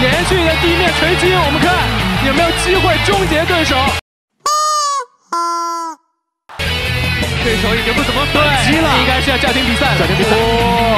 连续的地面锤击我们看有没有机会终结对手。对手已经不怎么反击了。应该是要暂停比赛暂停比赛。